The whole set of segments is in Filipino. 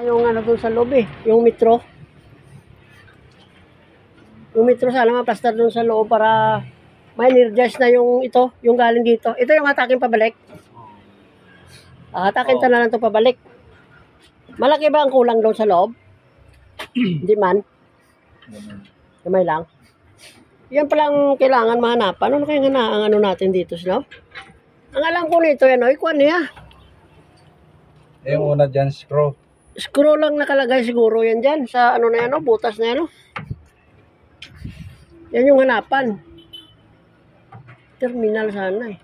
Yung ano doon sa loob eh, yung metro. Yung metro sana maplastar doon sa loob para may energize na yung ito, yung galing dito. Ito yung hatakin pabalik. Hatakin ta na lang to pabalik. Malaki ba ang kulang doon sa loob? Hindi man. Kamay lang. Yan palang kailangan mahanapan. Ano kaya nga ang ano natin dito, Snow? Ang alam ko nito, yan, o, ikuan niya. Eh, una dyan, screw. Screw lang nakalagay siguro yan dyan sa ano na yan, o, butas na yan. O. Yan yung hanapan. Terminal sana eh.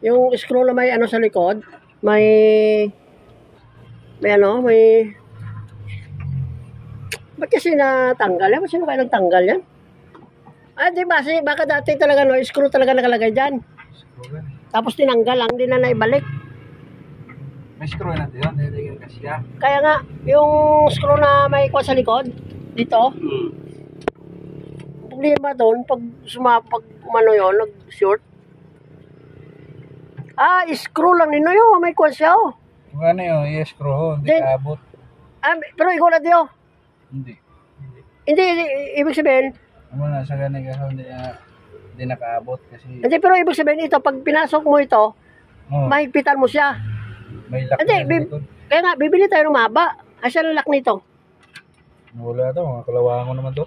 Yung screw na may ano sa likod, may may ano, may Ba't kasi natanggal yan? Ba't sino kaya nagtanggal yan? Ah, di ba? Si, baka dati talaga, no, screw talaga nakalagay dyan. Yan. Tapos tinanggal lang, di na naibalik. May screw na yun. Nilagyan kasi siya. Kaya nga, yung screw na may kuha sa likod, dito, problema doon, pag sumapag umano yun, nag-short. Ah, screw lang nino yun, may kuha siya, oh. Ano yun, i-screw ho. Hindi Then- kaabot. Ah, pero ikaw na diyo. Hindi. Hindi, i- ibig sabihin, Ano na, sa ganun kasi hindi na, hindi nakaabot kasi hindi, pero ibig sabihin ito, pag pinasok mo ito, oh, mahigpitan mo siya. May lock Hindi, na bib-. Kaya nga, bibili tayo ng mahaba. Asa ang lock nito? Wala to, mga kalawangan naman to.